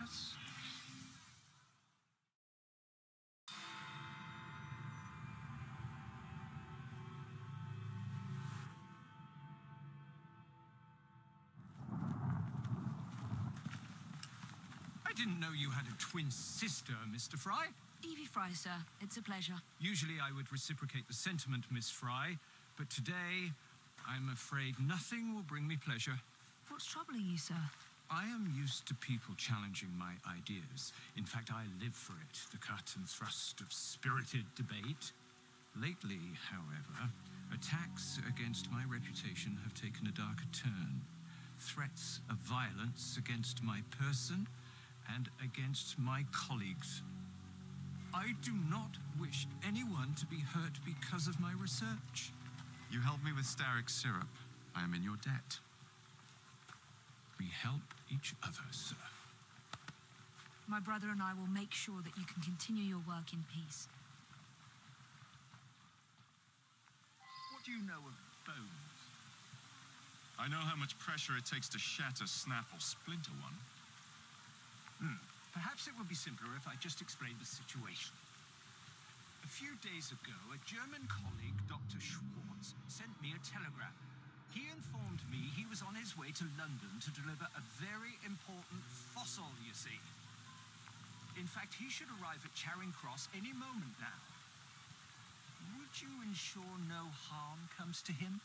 carpets? I didn't know you had a twin sister, Mr. Fry. Evie Fry, sir. It's a pleasure. Usually I would reciprocate the sentiment, Miss Fry, but today I'm afraid nothing will bring me pleasure. What's troubling you, sir? I am used to people challenging my ideas. In fact, I live for it, the cut and thrust of spirited debate. Lately, however, attacks against my reputation have taken a darker turn. Threats of violence against my person and against my colleagues. I do not wish anyone to be hurt because of my research. You helped me with Starrick syrup. I am in your debt. We help each other, sir. My brother and I will make sure that you can continue your work in peace. What do you know of bones? I know how much pressure it takes to shatter, snap, or splinter one. Hmm. Perhaps it would be simpler if I just explained the situation. A few days ago, a German colleague, Dr. Schwartz, sent me a telegram. He informed me he was on his way to London to deliver a very important fossil, you see. In fact, he should arrive at Charing Cross any moment now. Would you ensure no harm comes to him?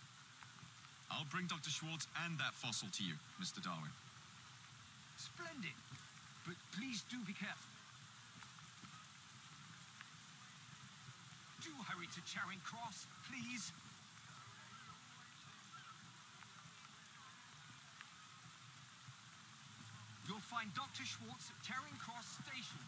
I'll bring Dr. Schwartz and that fossil to you, Mr. Darwin. Splendid. But please do be careful. Do hurry to Charing Cross, please. Find Dr. Schwartz at Charing Cross Station.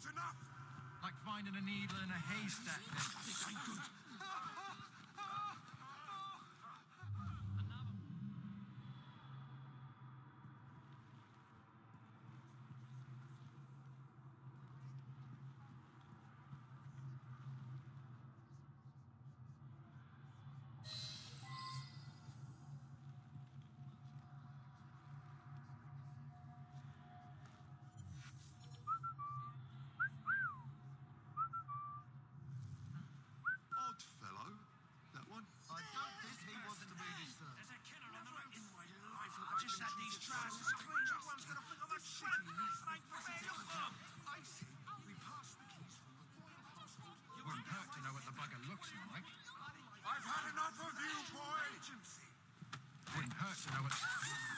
That's enough! Like finding a needle in a haystack. Good. I've had enough of you, boy. Wouldn't hurt to know what.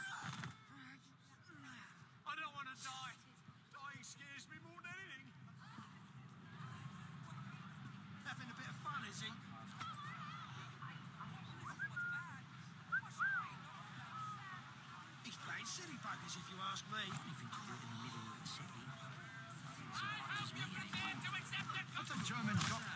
Silly buggers, if you ask me. You think you do it in the middle of the city? What's a German got?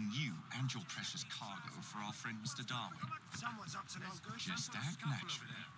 taking you and your precious cargo for our friend Mr. Darwin. Someone's up to no good. Just act naturally.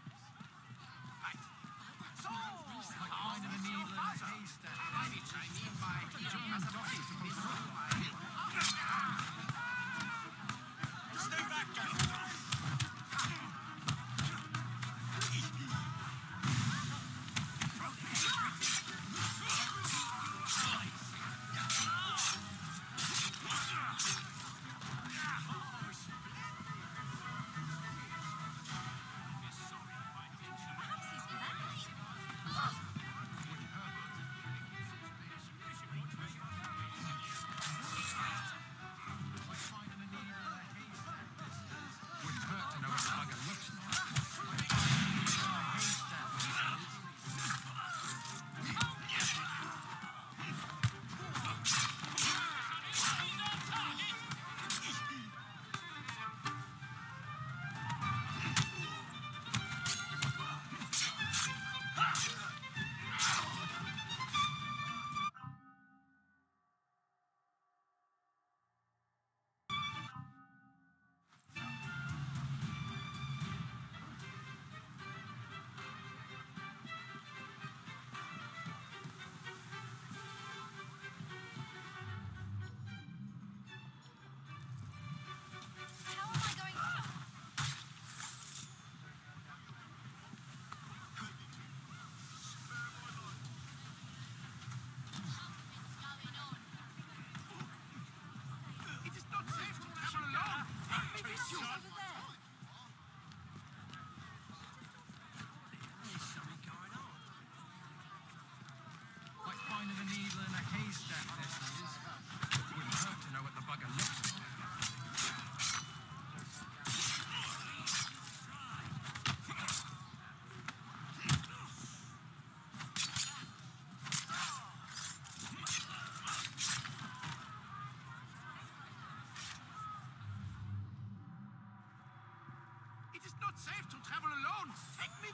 Christian!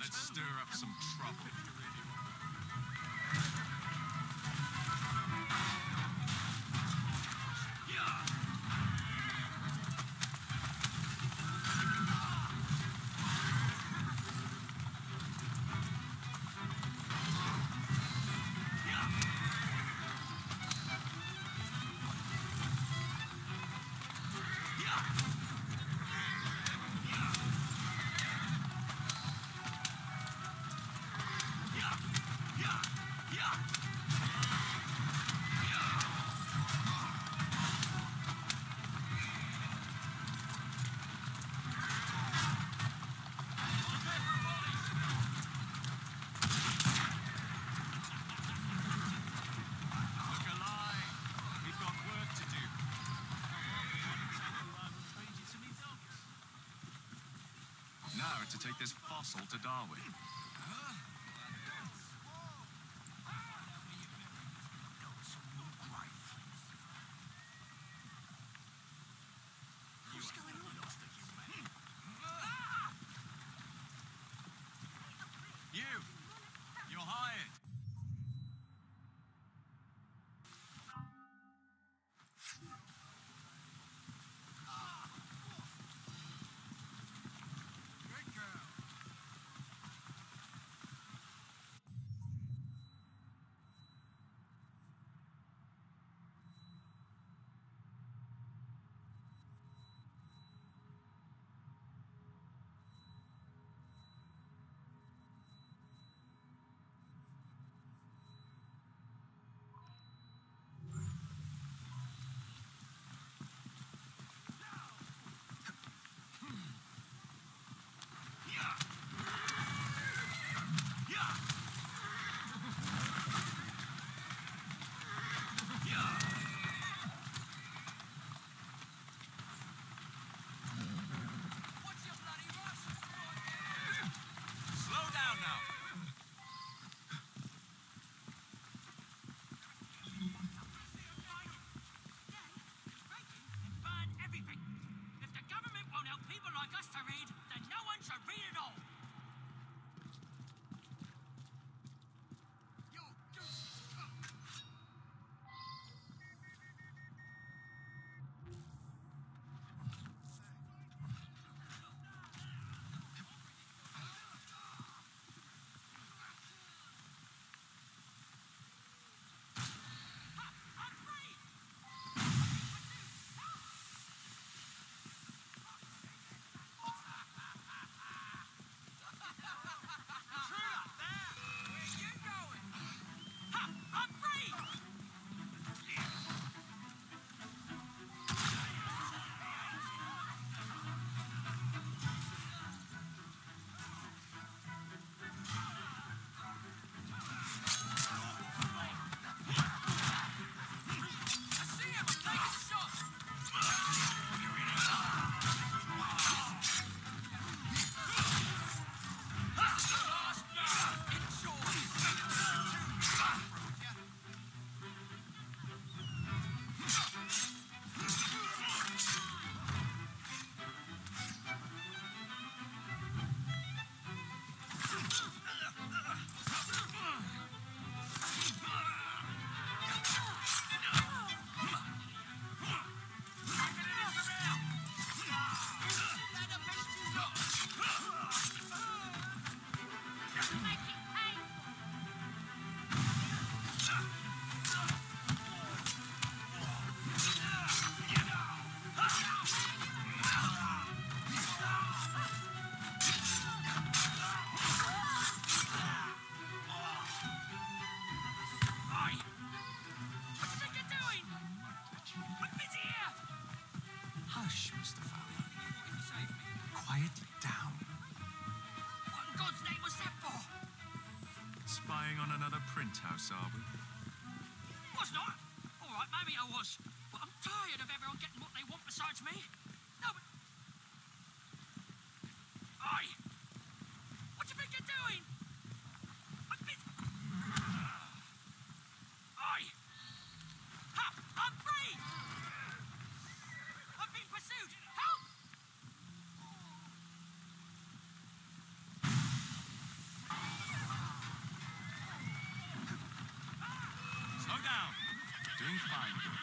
Let's stir up some trouble. to take this fossil to Darwin. Another print house, are we? Down. Doing fine.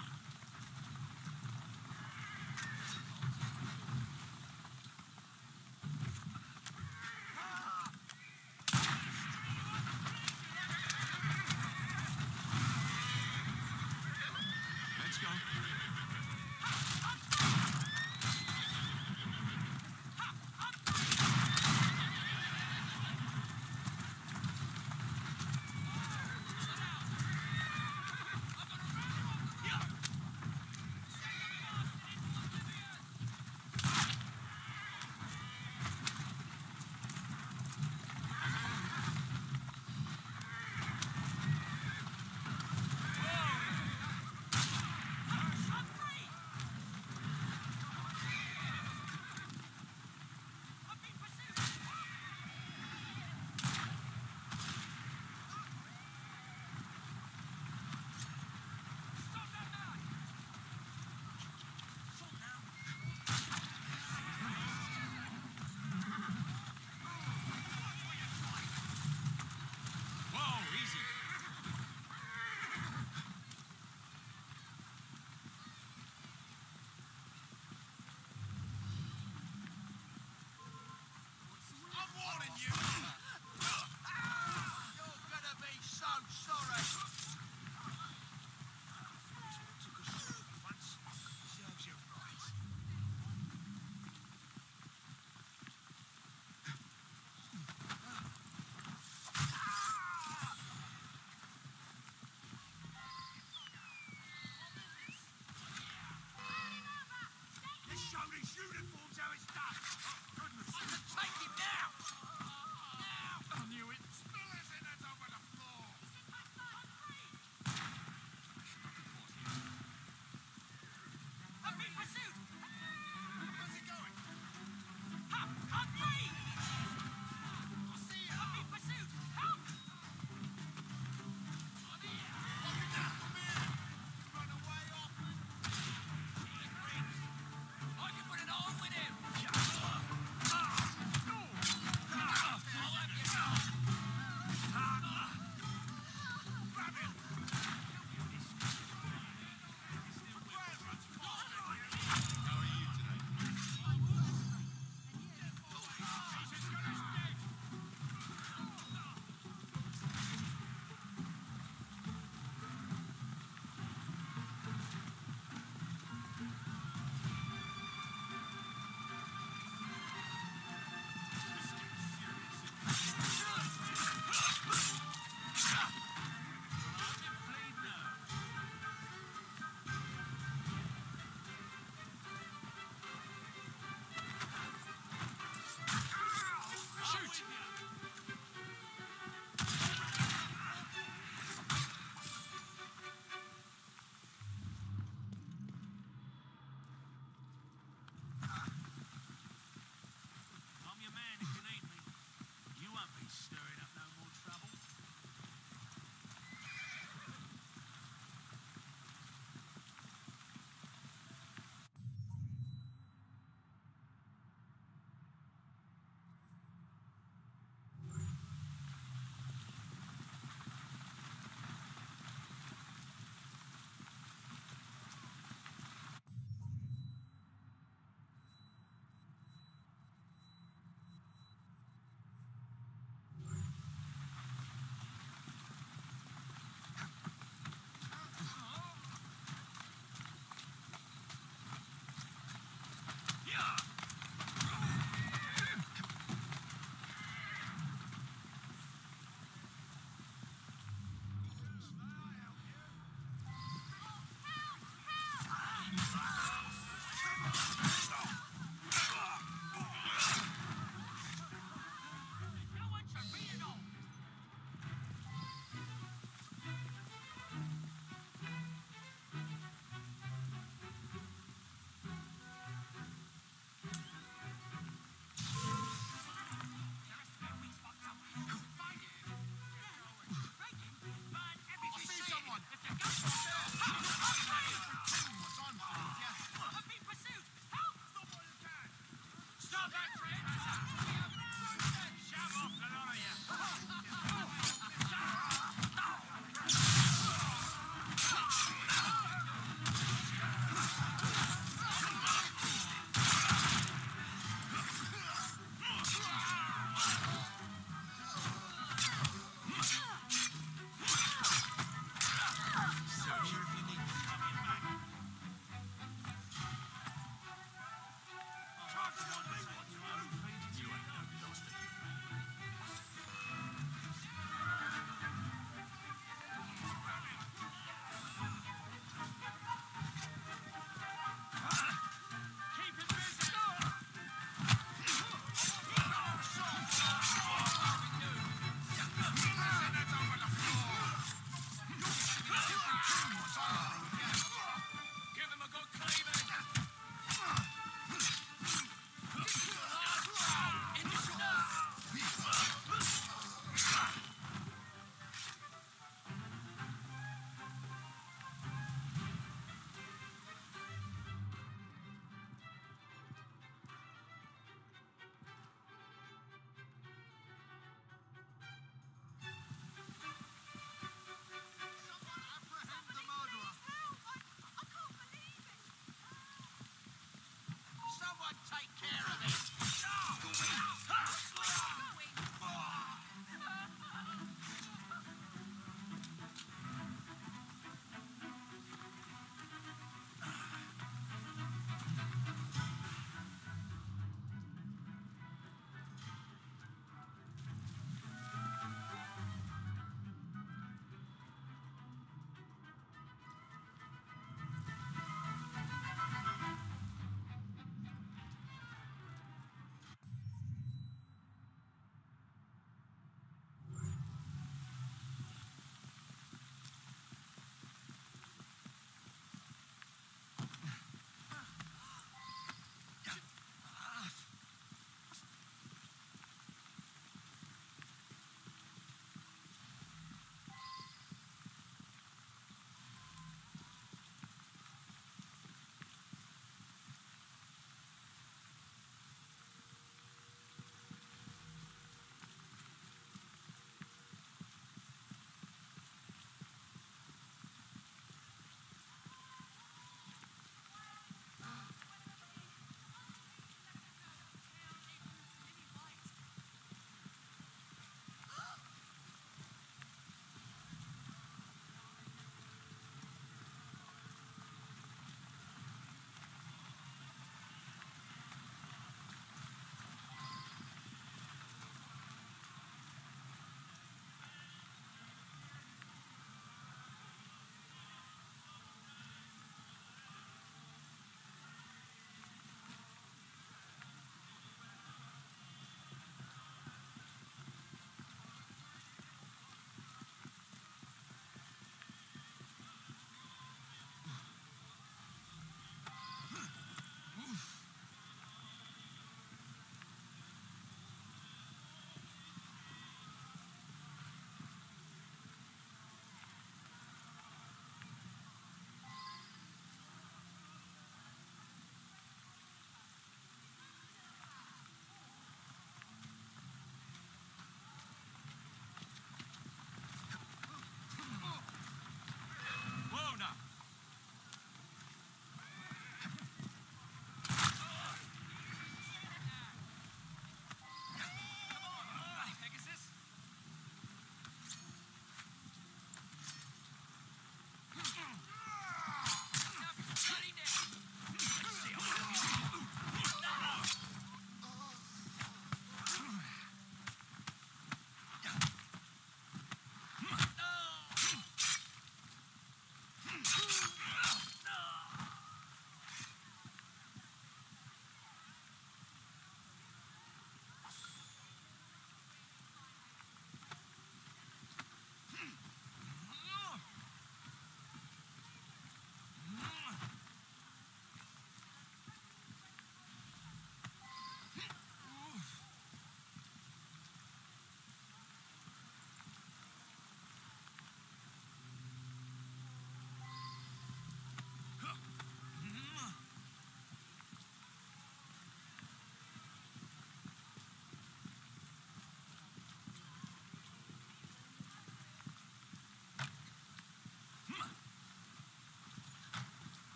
take care of this.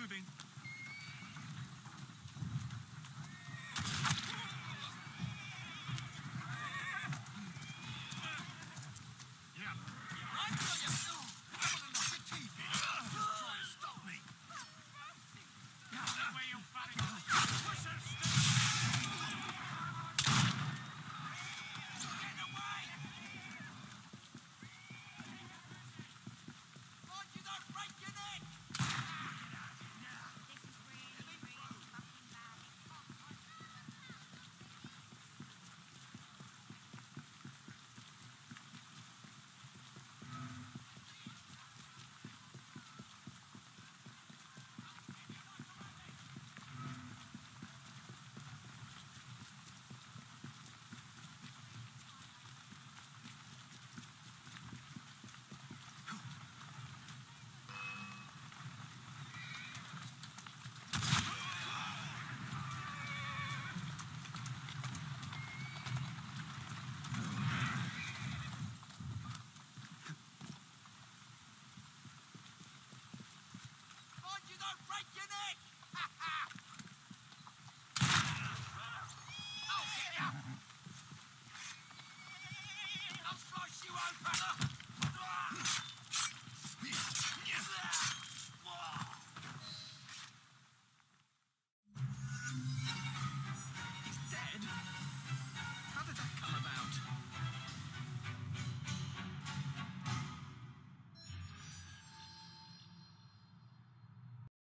moving. liking it?